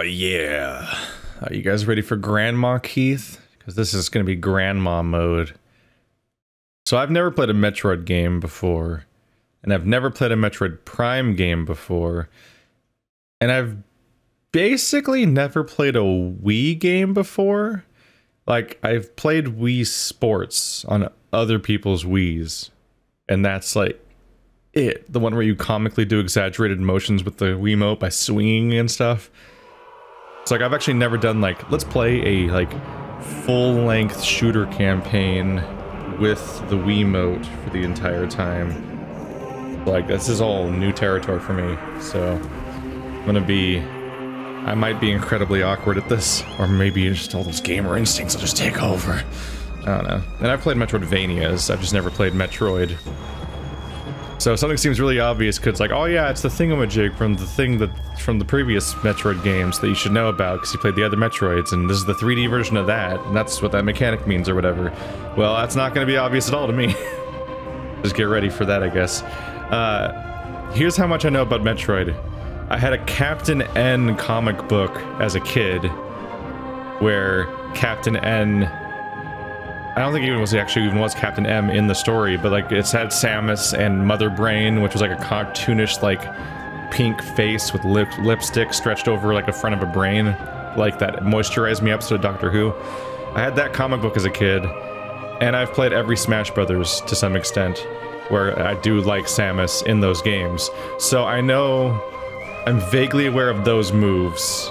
Oh, yeah. Are you guys ready for Grandma Keith? Because this is going to be Grandma mode. So I've never played a Metroid game before. And I've never played a Metroid Prime game before. And I've basically never played a Wii game before. Like, I've played Wii Sports on other people's Wii's. And that's like it. The one where you comically do exaggerated motions with the Wiimote by swinging and stuff. It's like I've actually never done like, let's play a like full-length shooter campaign with the Wiimote for the entire time. Like, this is all new territory for me, so I'm gonna be... I might be incredibly awkward at this, or maybe just all those gamer instincts will just take over. I don't know. And I've played Metroidvanias, I've just never played Metroid. So something seems really obvious because like, oh yeah, it's the thingamajig from the thing that from the previous Metroid games that you should know about because you played the other Metroids, and this is the 3D version of that, and that's what that mechanic means or whatever. Well, that's not going to be obvious at all to me. Just get ready for that, I guess. Uh, here's how much I know about Metroid. I had a Captain N comic book as a kid, where Captain N I don't think even was actually even was Captain M in the story, but like it's had Samus and Mother Brain, which was like a cartoonish like pink face with lip lipstick stretched over like the front of a brain, like that moisturized me episode of Doctor Who. I had that comic book as a kid, and I've played every Smash Brothers to some extent, where I do like Samus in those games. So I know I'm vaguely aware of those moves.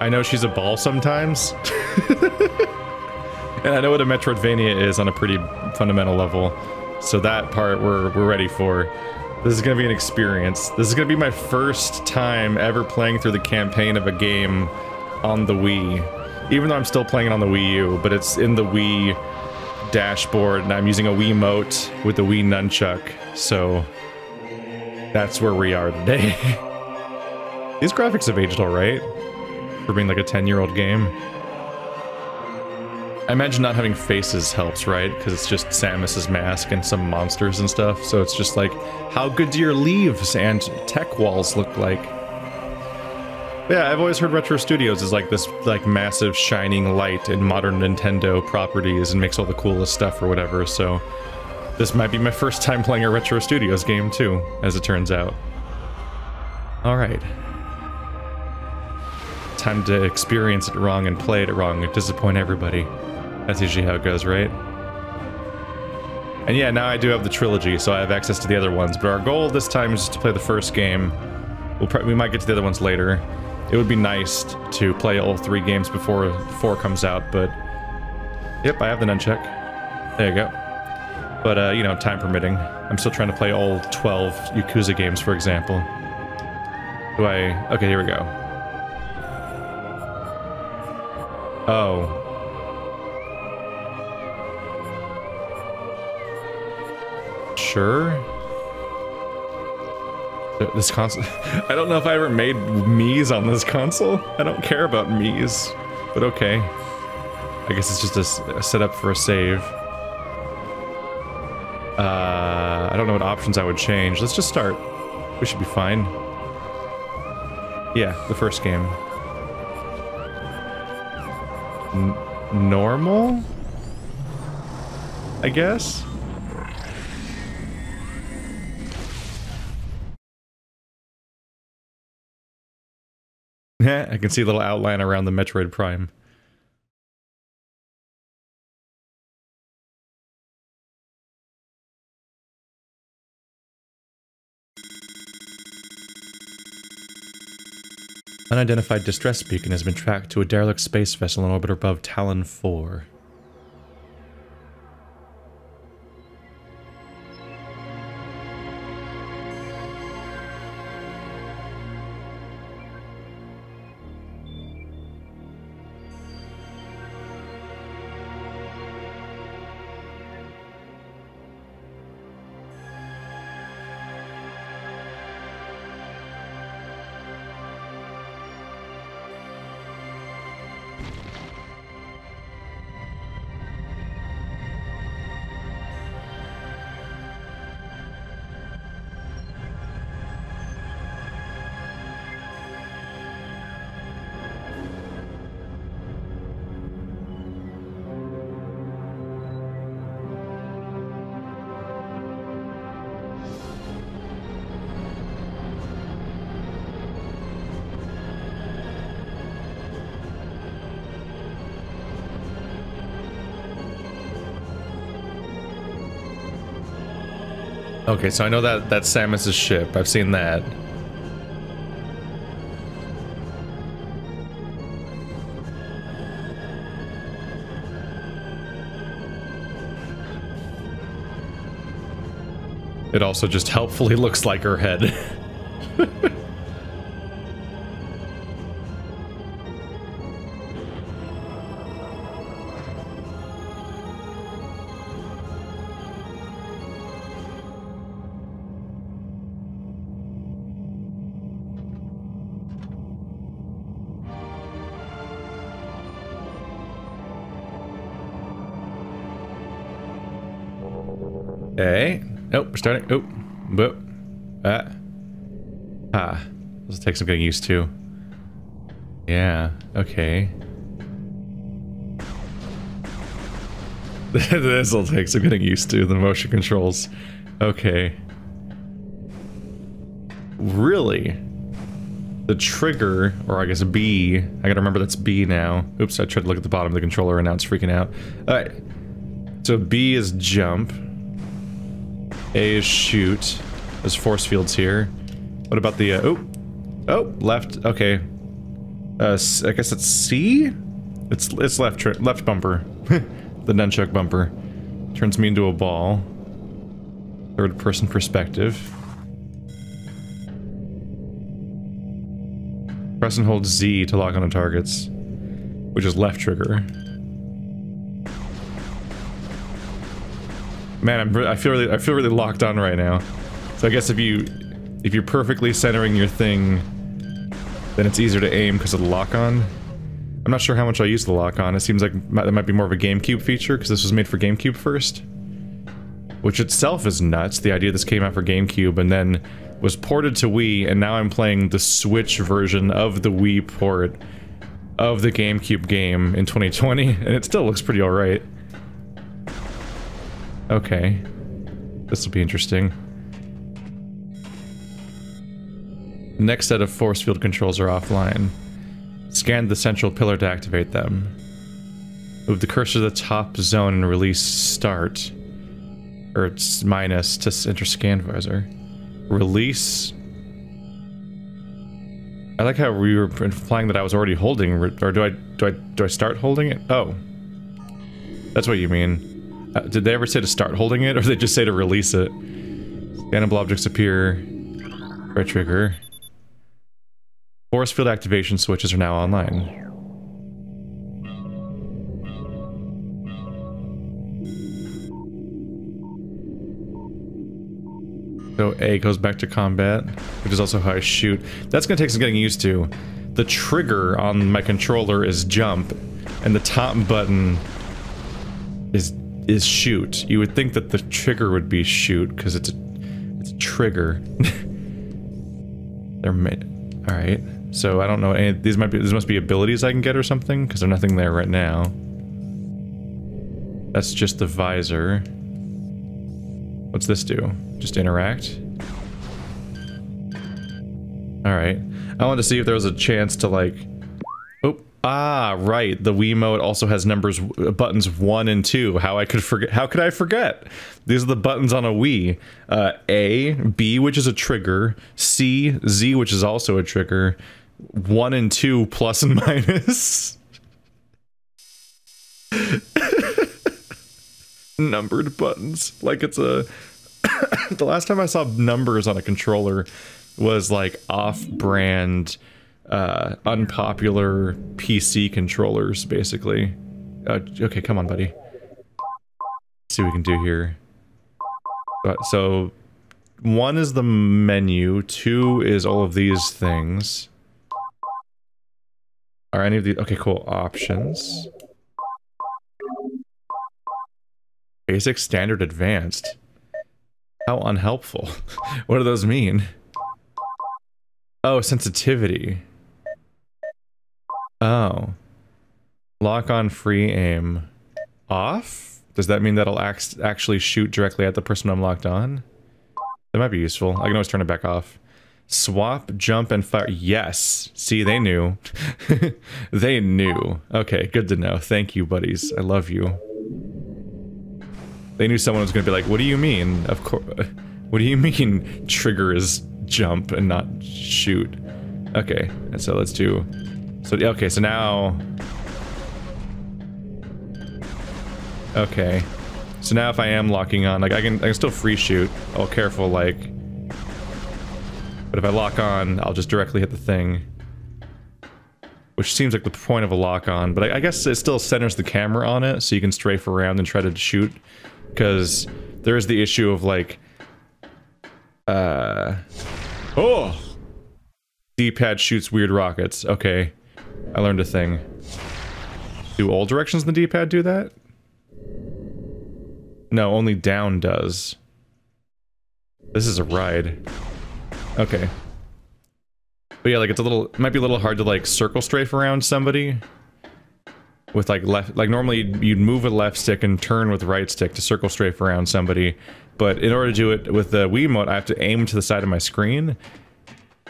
I know she's a ball sometimes. And I know what a Metroidvania is on a pretty fundamental level. So that part we're, we're ready for. This is going to be an experience. This is going to be my first time ever playing through the campaign of a game on the Wii. Even though I'm still playing it on the Wii U, but it's in the Wii dashboard, and I'm using a Wiimote with the Wii Nunchuck, so that's where we are today. These graphics have aged alright, for being like a 10-year-old game. I imagine not having faces helps, right? Because it's just Samus's mask and some monsters and stuff. So it's just like, how good do your leaves and tech walls look like? Yeah, I've always heard Retro Studios is like this like massive shining light in modern Nintendo properties and makes all the coolest stuff or whatever. So this might be my first time playing a Retro Studios game too, as it turns out. All right. Time to experience it wrong and play it wrong and disappoint everybody. That's usually how it goes, right? And yeah, now I do have the trilogy, so I have access to the other ones. But our goal this time is to play the first game. We'll we might get to the other ones later. It would be nice to play all three games before 4 comes out, but... Yep, I have the nunchuck. There you go. But, uh, you know, time permitting. I'm still trying to play all 12 Yakuza games, for example. Do I... Okay, here we go. Oh, sure. This console... I don't know if I ever made Mii's on this console. I don't care about Mii's, but okay. I guess it's just a, a setup for a save. Uh, I don't know what options I would change. Let's just start. We should be fine. Yeah, the first game. N normal? I guess? I can see a little outline around the Metroid Prime. Unidentified distress beacon has been tracked to a derelict space vessel in orbit above Tallon 4. Okay, so I know that that's Samus's ship. I've seen that. It also just helpfully looks like her head. Okay. Oh, we're starting. Oh, whoop. Ah. Ah. This will take some getting used to. Yeah, okay. this will take some getting used to, the motion controls. Okay. Really? The trigger, or I guess B, I gotta remember that's B now. Oops, I tried to look at the bottom of the controller and now it's freaking out. Alright. So B is jump. A is shoot. There's force fields here. What about the, uh, oh, oh, left, okay. Uh, I guess it's C? It's, it's left, left bumper. the nunchuck bumper. Turns me into a ball. Third person perspective. Press and hold Z to lock onto targets, which is left trigger. Man, I'm, I feel really, I feel really locked on right now. So I guess if you, if you're perfectly centering your thing, then it's easier to aim because of the lock-on. I'm not sure how much I use the lock-on. It seems like that might be more of a GameCube feature because this was made for GameCube first. Which itself is nuts, the idea this came out for GameCube and then was ported to Wii, and now I'm playing the Switch version of the Wii port of the GameCube game in 2020, and it still looks pretty alright. Okay. This will be interesting. Next set of force field controls are offline. Scan the central pillar to activate them. Move the cursor to the top zone and release start. Or it's minus to enter scan visor. Release. I like how we were implying that I was already holding, or do I do I do I start holding it? Oh, that's what you mean. Uh, did they ever say to start holding it, or did they just say to release it? Scannable objects appear. Right trigger. Force field activation switches are now online. So A goes back to combat, which is also how I shoot. That's gonna take some getting used to. The trigger on my controller is jump, and the top button is is shoot. You would think that the trigger would be shoot because it's a it's a trigger. They're. All right. So I don't know. Any, these might be. These must be abilities I can get or something because there's nothing there right now. That's just the visor. What's this do? Just interact. All right. I wanted to see if there was a chance to like Ah, right. The Wiimote also has numbers, buttons one and two. How I could forget? How could I forget? These are the buttons on a Wii. Uh, a, B, which is a trigger. C, Z, which is also a trigger. One and two, plus and minus. Numbered buttons, like it's a. the last time I saw numbers on a controller was like off-brand uh, unpopular PC controllers, basically. Uh, okay, come on, buddy. Let's see what we can do here. Uh, so, one is the menu, two is all of these things. Are any of these... Okay, cool. Options. Basic, standard, advanced. How unhelpful. what do those mean? Oh, sensitivity. Oh. Lock on free aim. Off? Does that mean that'll act actually shoot directly at the person I'm locked on? That might be useful. I can always turn it back off. Swap, jump, and fire. Yes. See, they knew. they knew. Okay, good to know. Thank you, buddies. I love you. They knew someone was going to be like, what do you mean? Of course. What do you mean trigger is jump and not shoot? Okay, and so let's do... So, okay, so now... Okay. So now if I am locking on, like I can, I can still free shoot. Oh, careful, like... But if I lock on, I'll just directly hit the thing. Which seems like the point of a lock on, but I, I guess it still centers the camera on it, so you can strafe around and try to shoot. Because there is the issue of like... Uh... Oh! D-pad shoots weird rockets. Okay. I learned a thing. Do all directions in the D-pad do that? No, only down does. This is a ride. Okay. But yeah, like it's a little, it might be a little hard to like circle strafe around somebody. With like left, like normally you'd move with left stick and turn with right stick to circle strafe around somebody. But in order to do it with the Wiimote, I have to aim to the side of my screen.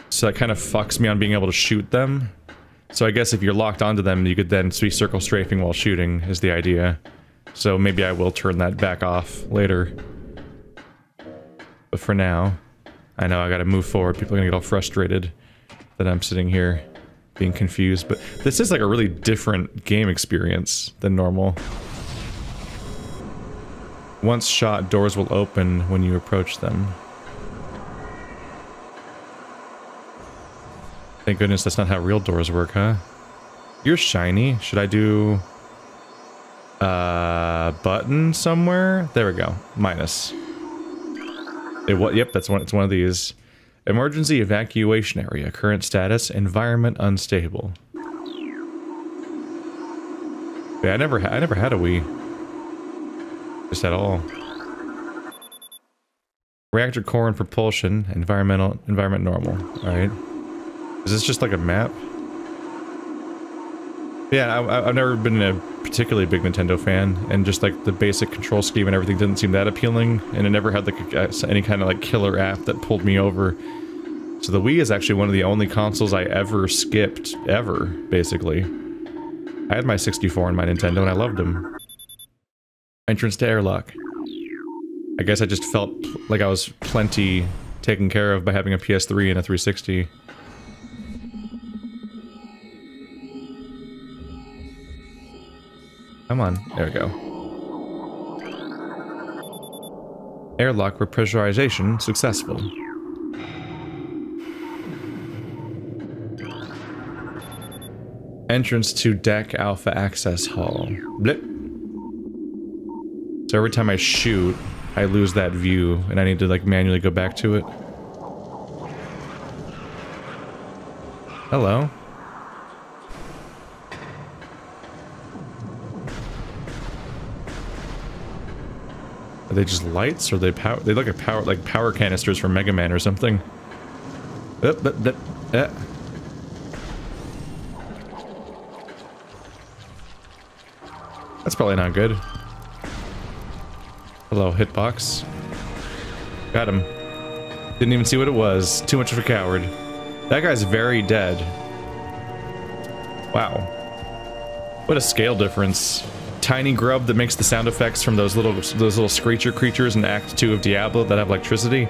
So that kind of fucks me on being able to shoot them. So I guess if you're locked onto them, you could then be circle strafing while shooting, is the idea. So maybe I will turn that back off later. But for now, I know I gotta move forward. People are gonna get all frustrated that I'm sitting here being confused. But this is like a really different game experience than normal. Once shot, doors will open when you approach them. Thank goodness that's not how real doors work, huh? You're shiny. Should I do... a button somewhere? There we go. Minus. It what? Yep, that's one. It's one of these. Emergency evacuation area. Current status: environment unstable. Yeah, I never. I never had a Wii. Just at all. Reactor core and propulsion. Environmental. Environment normal. All right. Is this just like a map? Yeah, I, I've never been a particularly big Nintendo fan, and just like the basic control scheme and everything didn't seem that appealing, and it never had like any kind of like killer app that pulled me over. So the Wii is actually one of the only consoles I ever skipped, ever, basically. I had my 64 and my Nintendo, and I loved them. Entrance to airlock. I guess I just felt like I was plenty taken care of by having a PS3 and a 360. Come on. There we go. Airlock repressurization successful. Entrance to deck alpha access hall. Blip. So every time I shoot, I lose that view and I need to like manually go back to it. Hello. Are they just lights, or they power? They look like power, like power canisters from Mega Man or something. Uh, uh, uh, That's probably not good. Hello, hitbox. Got him. Didn't even see what it was. Too much of a coward. That guy's very dead. Wow. What a scale difference tiny grub that makes the sound effects from those little those little screecher creatures in Act 2 of Diablo that have electricity,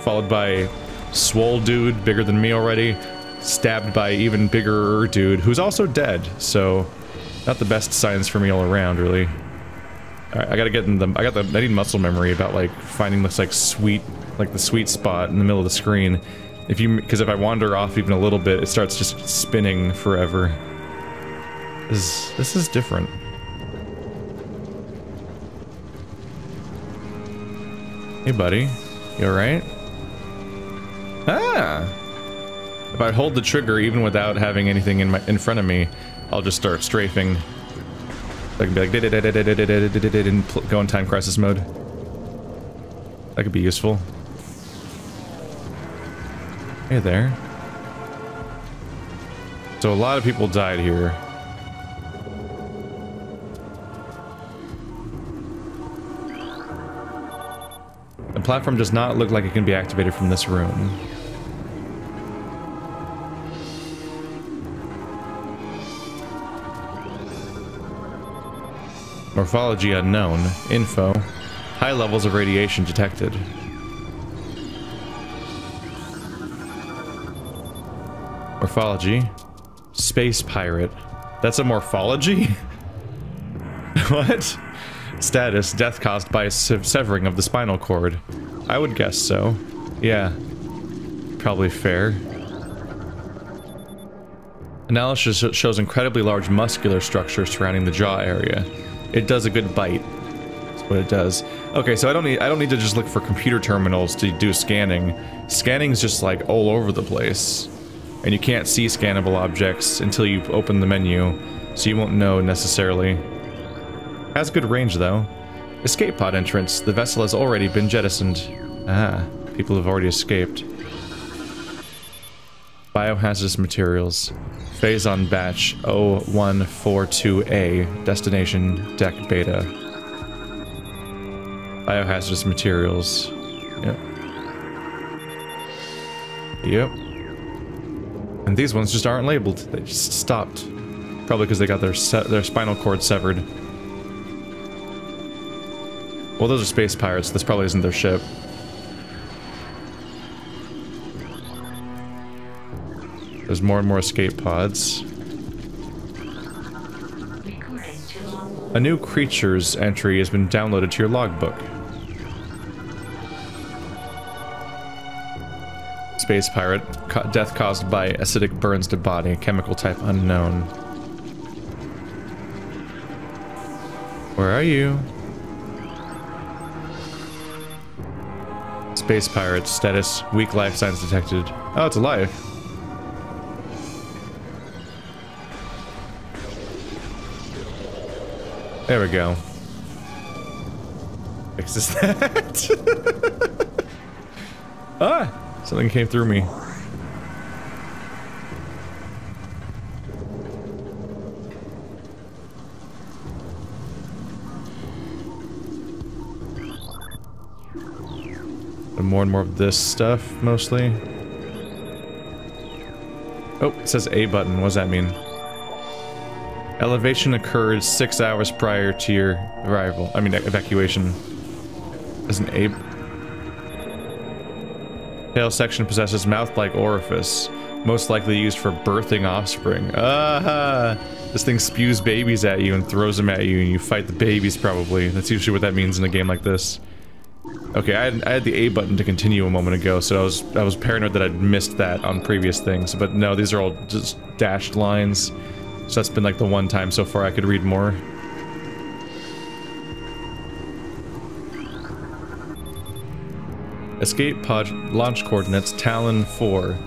followed by swole dude, bigger than me already, stabbed by even bigger dude, who's also dead, so not the best signs for me all around, really. Alright, I gotta get in the- I got the- I need muscle memory about, like, finding this, like, sweet, like, the sweet spot in the middle of the screen. If you- because if I wander off even a little bit, it starts just spinning forever. This, this is different. Hey, buddy. You alright? Ah! If I hold the trigger even without having anything in my in front of me, I'll just start strafing. I can be like and go in time crisis mode. That could be useful. Hey there. So a lot of people died here. The platform does not look like it can be activated from this room. Morphology unknown. Info. High levels of radiation detected. Morphology. Space pirate. That's a morphology? what? Status, death caused by severing of the spinal cord. I would guess so. Yeah. Probably fair. Analysis shows incredibly large muscular structure surrounding the jaw area. It does a good bite. That's what it does. Okay, so I don't need I don't need to just look for computer terminals to do scanning. Scanning's just like all over the place. And you can't see scannable objects until you open the menu, so you won't know necessarily. Has good range though. Escape pod entrance. The vessel has already been jettisoned. Ah, people have already escaped. Biohazardous materials. Phazon batch 0142A. Destination deck beta. Biohazardous materials. Yep. Yep. And these ones just aren't labeled. They just stopped. Probably because they got their their spinal cord severed. Well, those are space pirates. This probably isn't their ship. There's more and more escape pods. A new creature's entry has been downloaded to your logbook. Space pirate. death caused by acidic burns to body. Chemical type unknown. Where are you? Space pirate. Status. Weak life signs detected. Oh, it's alive. There we go. Fixes that. ah! Something came through me. And more and more of this stuff, mostly. Oh, it says A button. What does that mean? Elevation occurred six hours prior to your arrival. I mean, evacuation. As an A Tail section possesses mouth-like orifice, most likely used for birthing offspring. Ah, this thing spews babies at you and throws them at you, and you fight the babies, probably. That's usually what that means in a game like this. Okay, I had, I had the A button to continue a moment ago, so I was I was paranoid that I'd missed that on previous things, but no, these are all just dashed lines. So that's been like the one time so far I could read more. Escape pod launch coordinates Tallon 4.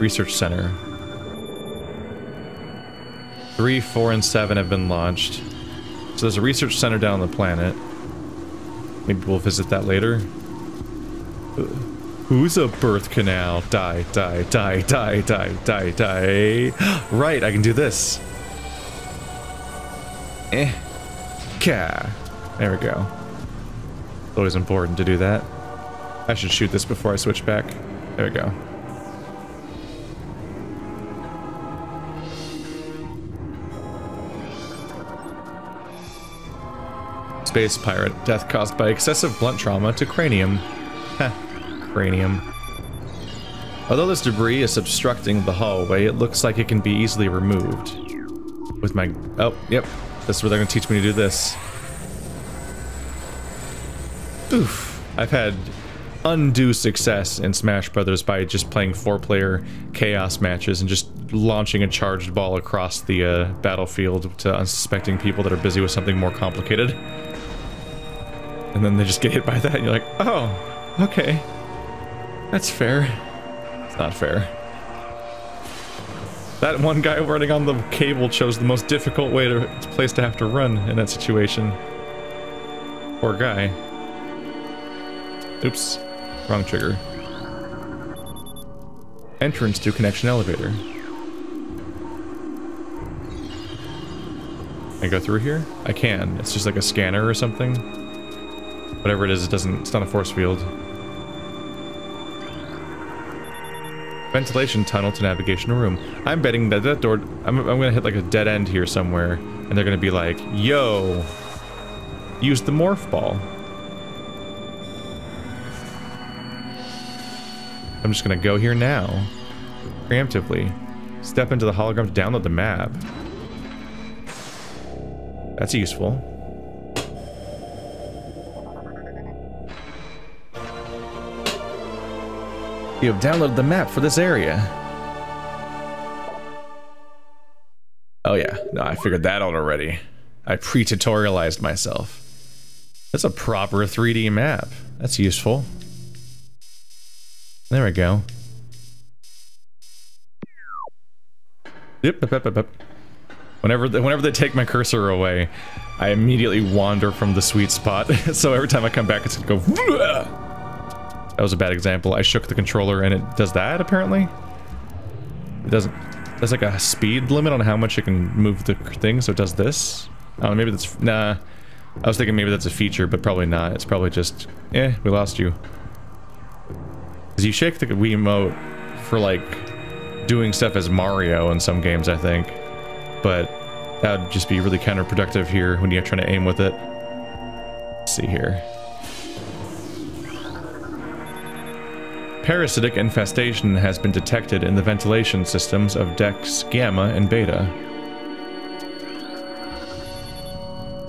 Research Center. 3, 4, and 7 have been launched. So there's a research center down on the planet. Maybe we'll visit that later. Who's a birth canal? Die, die, die, die, die, die, die. right, I can do this. Eh. Ka. There we go. It's always important to do that. I should shoot this before I switch back. There we go. Space pirate. Death caused by excessive blunt trauma to cranium. Cranium. Although this debris is obstructing the hallway, it looks like it can be easily removed. With my... Oh, yep. This is where they're going to teach me to do this. Oof. I've had undue success in Smash Brothers by just playing four-player chaos matches and just launching a charged ball across the uh, battlefield to unsuspecting people that are busy with something more complicated. And then they just get hit by that and you're like, oh, okay. That's fair. It's not fair. That one guy running on the cable chose the most difficult way to place to have to run in that situation. Poor guy. Oops. Wrong trigger. Entrance to connection elevator. Can I go through here? I can. It's just like a scanner or something. Whatever it is, it doesn't, it's not a force field. Ventilation tunnel to navigation room. I'm betting that that door, I'm, I'm gonna hit like a dead end here somewhere, and they're gonna be like, yo, use the morph ball. I'm just gonna go here now. Preemptively. Step into the hologram to download the map. That's useful. You have downloaded the map for this area. Oh yeah, no, I figured that out already. I pre-tutorialized myself. That's a proper 3D map. That's useful. There we go. Yep, yep, yep, yep. Whenever, they, whenever they take my cursor away, I immediately wander from the sweet spot. so every time I come back, it's gonna go. That was a bad example. I shook the controller and it does that, apparently? It doesn't... There's like a speed limit on how much it can move the thing, so it does this? Maybe that's... Nah. I was thinking maybe that's a feature, but probably not. It's probably just... Eh, we lost you. Because you shake the Wii Wiimote for, like, doing stuff as Mario in some games, I think. But that would just be really counterproductive here when you're trying to aim with it. Let's see here. Parasitic infestation has been detected in the ventilation systems of decks Gamma and Beta.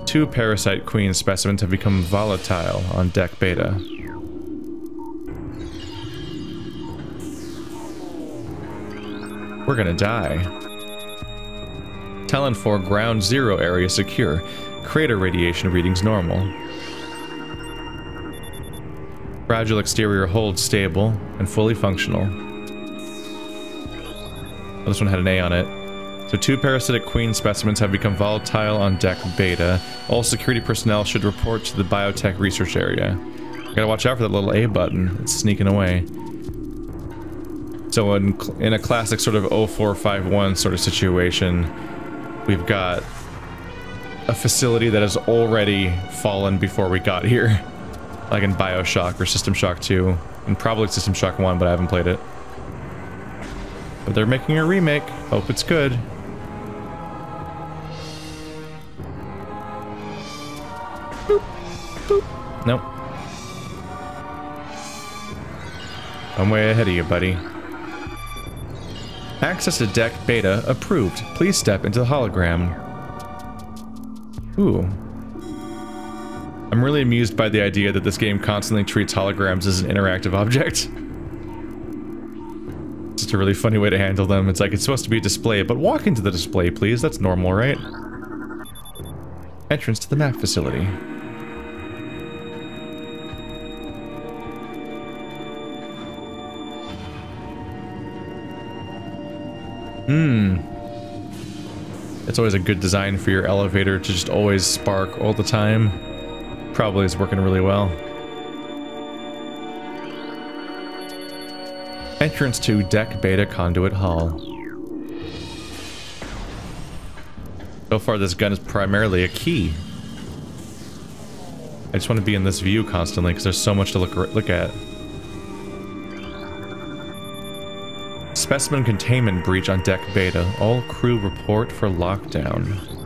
Two parasite queen specimens have become volatile on deck Beta. We're gonna die. Tallon 4 ground zero area secure. Crater radiation readings normal. Fragile exterior hold stable and fully functional. Oh, this one had an A on it. So two parasitic queen specimens have become volatile on deck beta. All security personnel should report to the biotech research area. Gotta watch out for that little A button. It's sneaking away. So in, in a classic sort of 0451 sort of situation, we've got a facility that has already fallen before we got here. Like in Bioshock or System Shock 2. And probably System Shock 1, but I haven't played it. But they're making a remake. Hope it's good. Nope. I'm way ahead of you, buddy. Access to deck beta approved. Please step into the hologram. Ooh. I'm really amused by the idea that this game constantly treats holograms as an interactive object. It's just a really funny way to handle them. It's like, it's supposed to be a display, but walk into the display, please. That's normal, right? Entrance to the map facility. Hmm. It's always a good design for your elevator to just always spark all the time probably is working really well. Entrance to Deck Beta Conduit Hall. So far this gun is primarily a key. I just want to be in this view constantly because there's so much to look look at. Specimen containment breach on deck beta. All crew report for lockdown.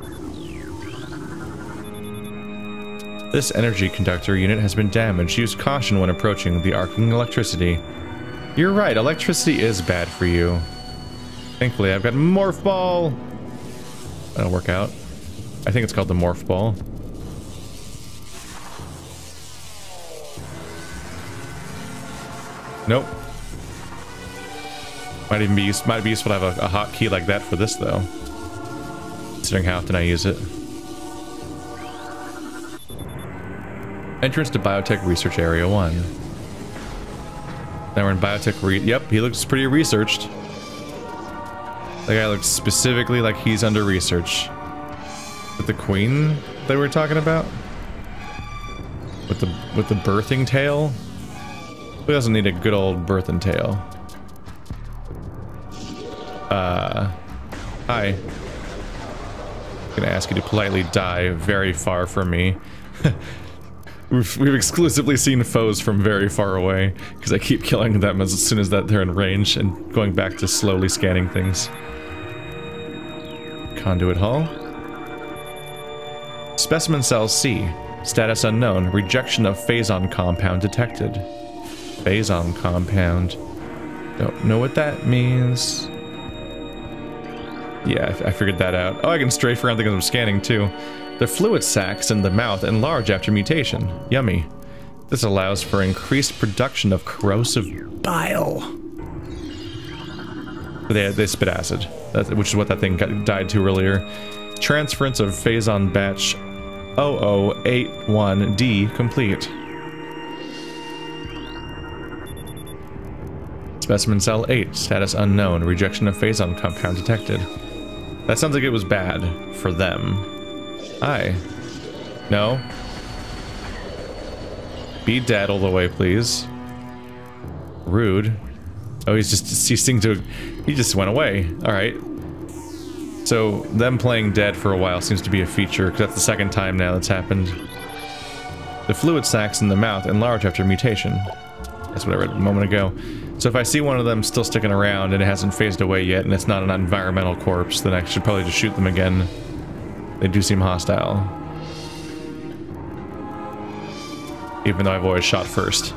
This energy conductor unit has been damaged. Use caution when approaching the arcing electricity. You're right, electricity is bad for you. Thankfully, I've got Morph Ball! That'll work out. I think it's called the Morph Ball. Nope. Might even be might be useful to have a, a hotkey like that for this though. Considering how often I use it. Entrance to Biotech Research Area 1. Now we're in Biotech Re- Yep, he looks pretty researched. The guy looks specifically like he's under research. With the queen we were talking about? With the with the birthing tail? Who doesn't need a good old birthing tail? Uh hi. I'm gonna ask you to politely die very far from me. We've, we've exclusively seen foes from very far away, because I keep killing them as soon as that they're in range and going back to slowly scanning things. Conduit Hall. Specimen Cell C. Status unknown. Rejection of Phazon compound detected. Phazon compound. Don't know what that means. Yeah, I, figured that out. Oh, I can strafe around because I'm scanning too. The fluid sacs in the mouth enlarge after mutation. Yummy. This allows for increased production of corrosive bile. They, they spit acid, which is what that thing got, died to earlier. Transference of Phazon batch 0081D complete. Specimen cell 8, status unknown, rejection of Phazon compound detected. That sounds like it was bad for them. Hi. No. Be dead all the way, please. Rude. Oh, he's just ceasing to... He just went away. Alright. So, them playing dead for a while seems to be a feature, because that's the second time now that's happened. The fluid sacs in the mouth enlarge after mutation. That's what I read a moment ago. So if I see one of them still sticking around and it hasn't phased away yet and it's not an environmental corpse, then I should probably just shoot them again. They do seem hostile. Even though I've always shot first.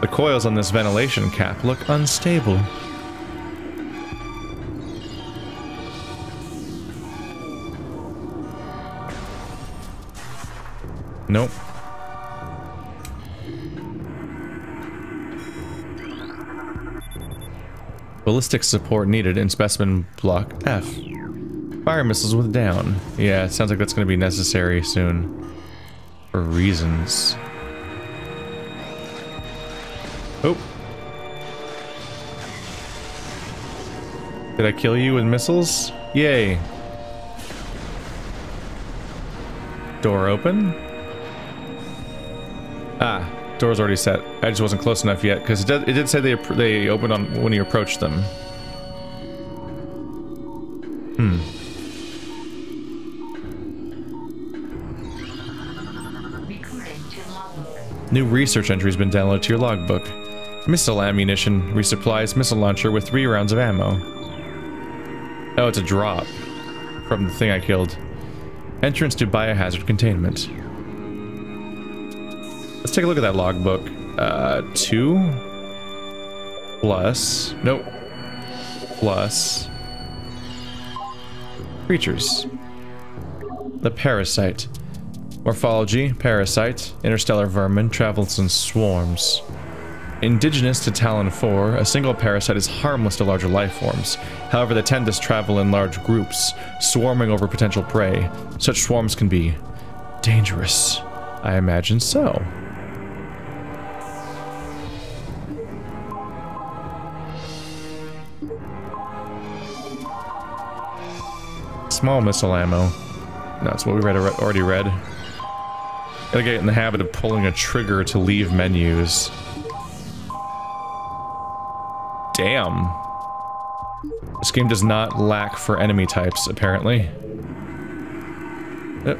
The coils on this ventilation cap look unstable. Nope. Ballistic support needed in specimen block F. Fire missiles with down. Yeah, it sounds like that's going to be necessary soon. For reasons. Oh. Did I kill you with missiles? Yay. Door open. Ah, Door's already set. I just wasn't close enough yet, because it, did, it did say they, they opened on when you approached them. New research entry has been downloaded to your logbook. Missile ammunition resupplies missile launcher with three rounds of ammo. Oh, it's a drop from the thing I killed. Entrance to biohazard containment. Let's take a look at that logbook. Uh, two plus, nope, plus creatures. The parasite. Morphology, parasite, interstellar vermin, travels in swarms. Indigenous to Tallon 4, a single parasite is harmless to larger life forms. However, they tend to travel in large groups, swarming over potential prey. Such swarms can be dangerous. I imagine so. Small missile ammo. That's what we read already read. Gotta get in the habit of pulling a trigger to leave menus. Damn. This game does not lack for enemy types, apparently. Yep.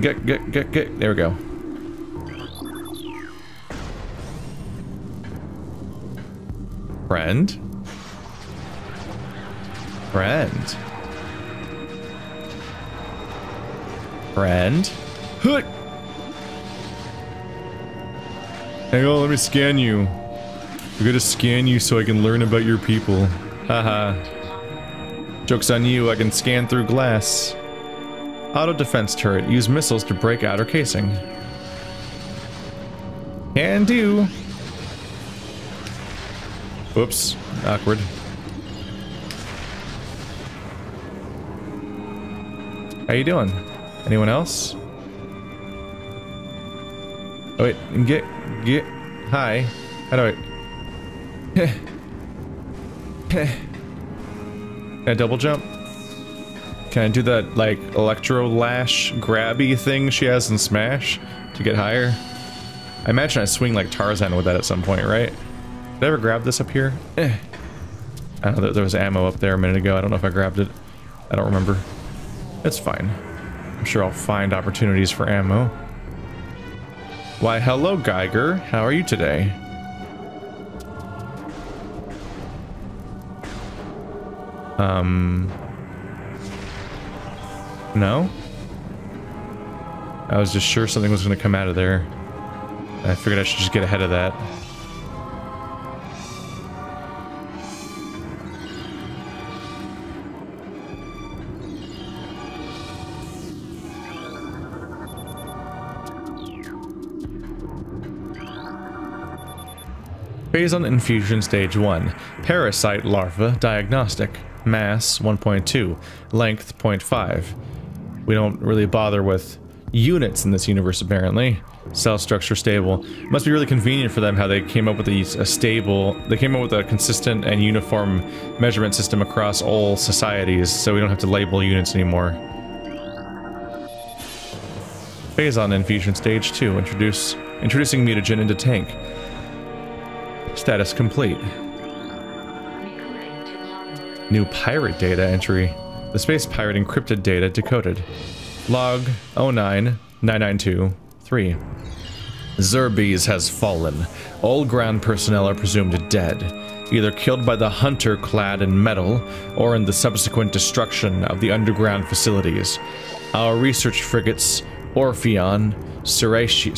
Get, get, get, get. There we go. Friend? Friend? friend. Hang on, let me scan you. I'm gonna scan you so I can learn about your people. Haha. Joke's on you, I can scan through glass. Auto defense turret. Use missiles to break outer casing. Can do. Oops. Awkward. How you doing? Anyone else? Oh wait, get, get, hi. How do I... Can I double jump? Can I do that, like, electro lash grabby thing she has in Smash to get higher? I imagine I swing like Tarzan with that at some point, right? Did I ever grab this up here? Eh. I know, there was ammo up there a minute ago. I don't know if I grabbed it. I don't remember. It's fine. I'm sure I'll find opportunities for ammo. Why, hello, Geiger. How are you today? Um... No? I was just sure something was going to come out of there. I figured I should just get ahead of that. Phazon infusion stage 1. Parasite larva diagnostic. Mass 1.2. Length 0.5. We don't really bother with units in this universe apparently. Cell structure stable. Must be really convenient for them how they came up with a, a stable, they came up with a consistent and uniform measurement system across all societies so we don't have to label units anymore. Phazon infusion stage 2. Introduce introducing mutagen into tank. Status complete. New pirate data entry. The space pirate encrypted data decoded. Log 09992 Zebes has fallen. All ground personnel are presumed dead, either killed by the hunter clad in metal or in the subsequent destruction of the underground facilities. Our research frigates, Orpheon, Siriacus,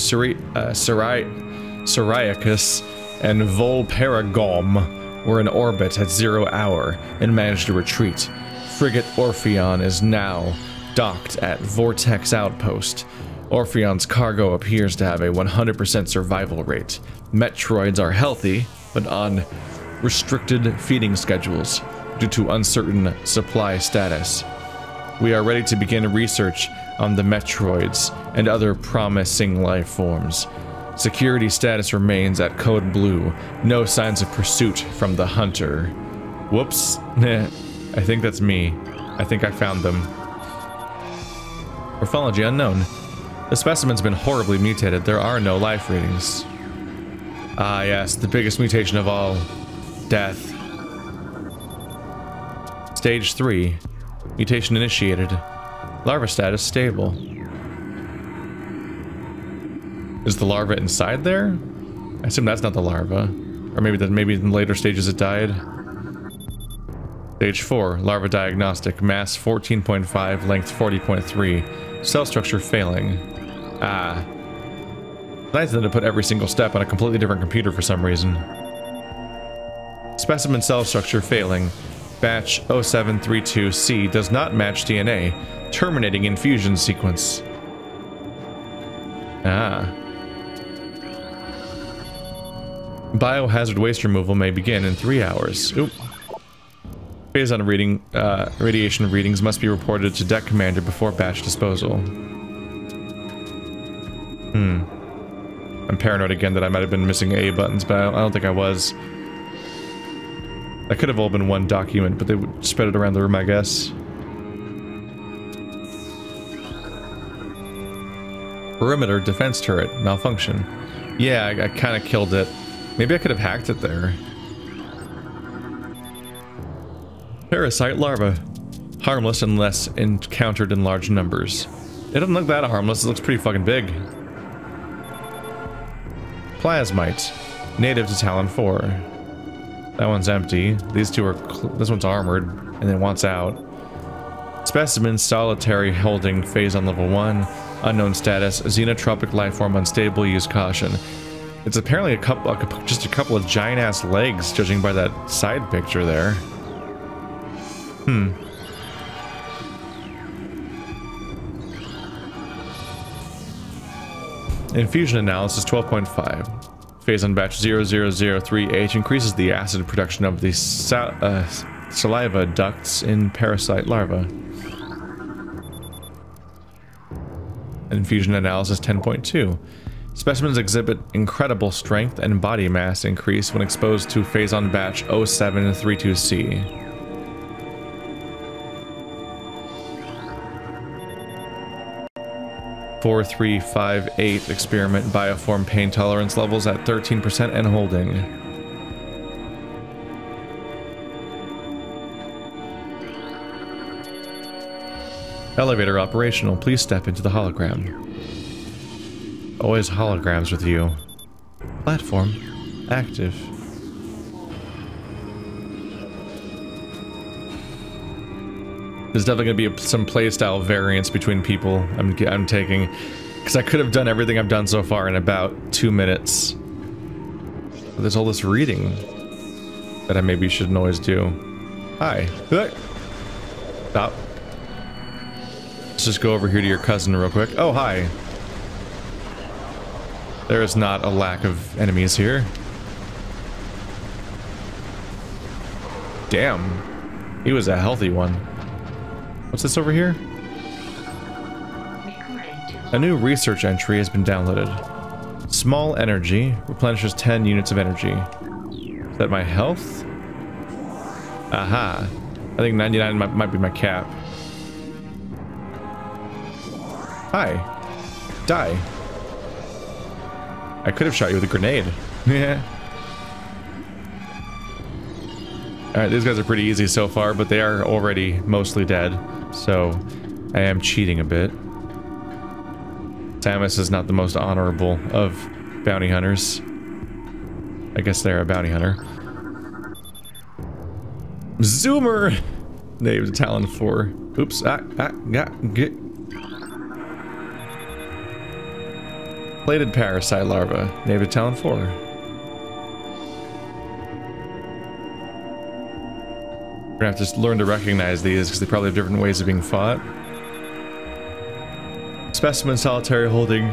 and Vol Paragom were in orbit at zero hour and managed to retreat. Frigate Orpheon is now docked at Vortex Outpost. Orpheon's cargo appears to have a 100% survival rate. Metroids are healthy, but on restricted feeding schedules due to uncertain supply status. We are ready to begin research on the Metroids and other promising life forms. Security status remains at Code Blue. No signs of pursuit from the hunter. Whoops. I think that's me. I think I found them. Morphology unknown. The specimen's been horribly mutated. There are no life readings. Ah yes, the biggest mutation of all. Death. Stage 3. Mutation initiated. Larva status stable. Is the larva inside there? I assume that's not the larva. Or maybe that maybe in later stages it died. Stage 4, larva diagnostic, mass 14.5, length 40.3, cell structure failing. Ah. Nice then to put every single step on a completely different computer for some reason. Specimen cell structure failing. Batch 0732C does not match DNA, terminating infusion sequence. Ah. Biohazard waste removal may begin in three hours. Oop. Based on reading, uh, radiation readings must be reported to deck commander before batch disposal. Hmm. I'm paranoid again that I might have been missing A buttons, but I don't think I was. That could have all been one document, but they would spread it around the room, I guess. Perimeter defense turret malfunction. Yeah, I, I kind of killed it. Maybe I could have hacked it there. Parasite larva. Harmless unless encountered in large numbers. It doesn't look that harmless, it looks pretty fucking big. Plasmite. Native to Tallon 4. That one's empty. These two are... This one's armored, and then wants out. Specimen solitary holding phase on level 1. Unknown status. Xenotropic lifeform unstable. Use caution. It's apparently a couple, just a couple of giant ass legs, judging by that side picture there. Hmm. Infusion analysis 12.5. Phazon batch 0003H increases the acid production of the sa uh, saliva ducts in parasite larvae. Infusion analysis 10.2. Specimens exhibit incredible strength and body mass increase when exposed to Phazon batch 0732C. Four, three, five, eight experiment bioform pain tolerance levels at 13% and holding. Elevator operational. Please step into the hologram. Always holograms with you. Platform. Active. There's definitely going to be a, some playstyle variance between people I'm, I'm taking. Because I could have done everything I've done so far in about two minutes. But there's all this reading that I maybe shouldn't always do. Hi. Stop. Let's just go over here to your cousin real quick. Oh, hi. There is not a lack of enemies here. damn. He was a healthy one. What's this over here? A new research entry has been downloaded. Small energy replenishes 10 units of energy. Is that my health? Aha. I think 99 might, might be my cap. Hi. Die. I could have shot you with a grenade. Yeah. Alright, these guys are pretty easy so far, but they are already mostly dead. So, I am cheating a bit. Samus is not the most honorable of bounty hunters. I guess they're a bounty hunter. Zoomer! Named Tallon 4. Oops, ah, ah, yeah, get. Plated parasite larva. Named Tallon 4. We're gonna have to learn to recognize these because they probably have different ways of being fought. Specimen solitary holding.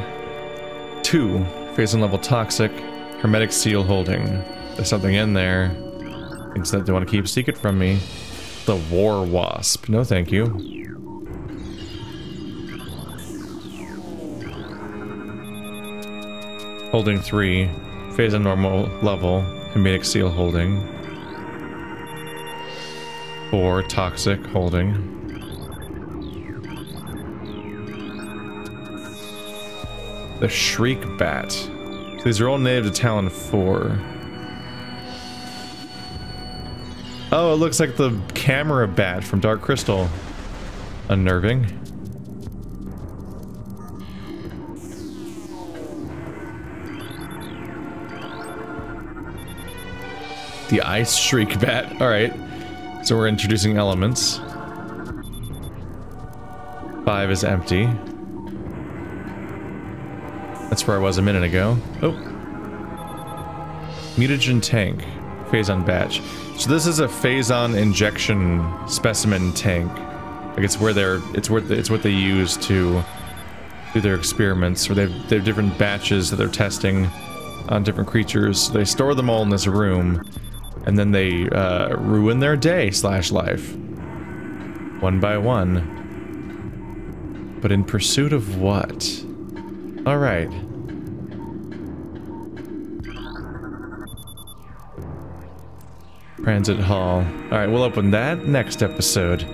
Two. Phazon level toxic. Hermetic seal holding. There's something in there. Things that they want to keep secret from me. The war wasp. No thank you. Holding three. Phazon normal level. Hermetic seal holding. Four. Toxic holding. The Shriek Bat. So these are all native to Tallon 4. Oh, it looks like the camera bat from Dark Crystal. Unnerving. The Ice Shriek Bat. Alright. So we're introducing elements. Five is empty. That's where I was a minute ago. Oh. Mutagen tank. Phazon batch. So this is a Phazon injection specimen tank. Like it's where they're it's where it's what they use to do their experiments. Or they have, they have different batches that they're testing on different creatures. They store them all in this room, and then they uh, ruin their day slash life, one by one. But in pursuit of what? All right. Transit Hall. All right, we'll open that next episode.